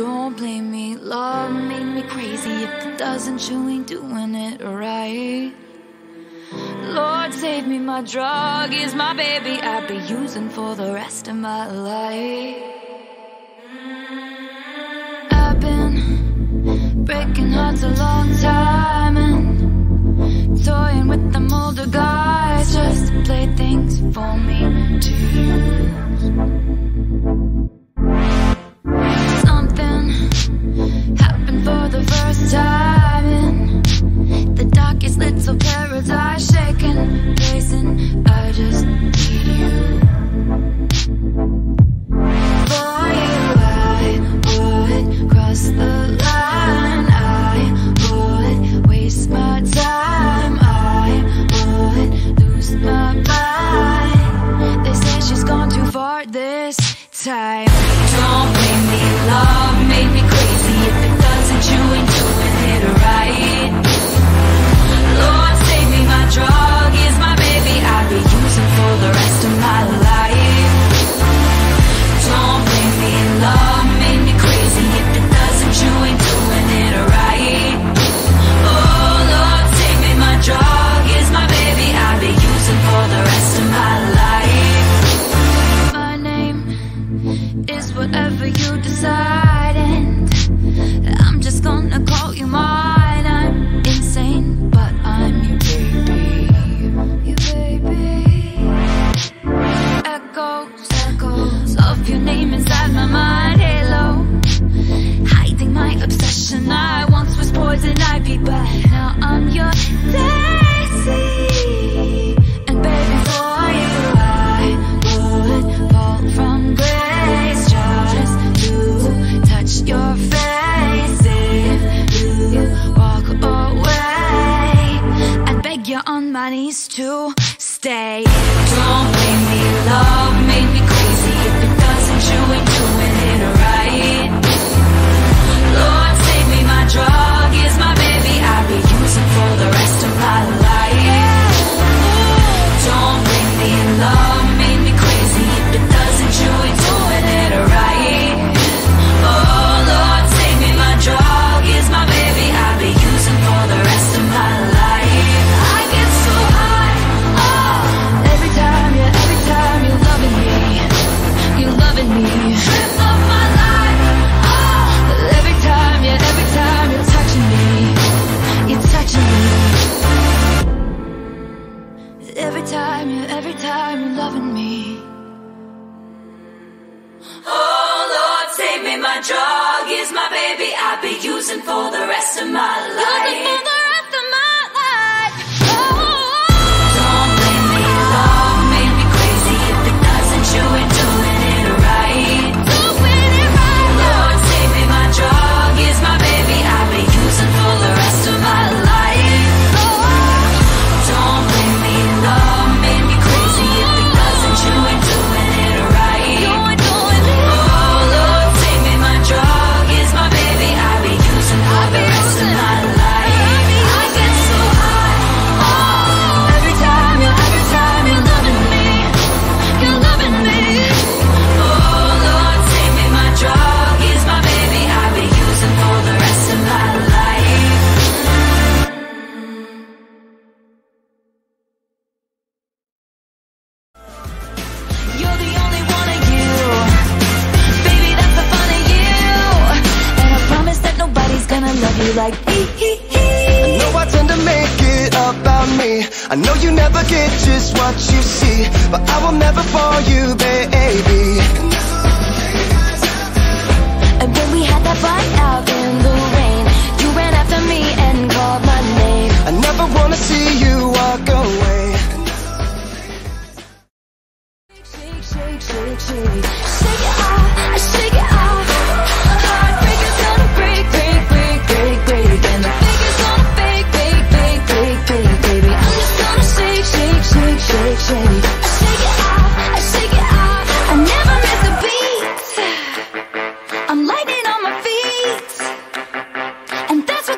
Don't blame me, love made me crazy. If it doesn't, you ain't doing it right. Lord, save me, my drug is my baby. I'll be using for the rest of my life. I've been breaking hearts a long time and toying with the older guys just to play things for me. time. circles, circles of your name inside my mind. Halo, hiding my obsession. I once was poison ivy, but now I'm your daisy. And baby, for you I would fall from grace just touch your face. If you walk away, I beg you on my knees to stay. Don't my drug is my baby. I'll be using for the rest of my life. be like, hee. I know I tend to make it about me. I know you never get just what you see, but I will never fall you. shake, shake. I shake it off, I shake it off. I never miss a beat. I'm lightning on my feet, and that's.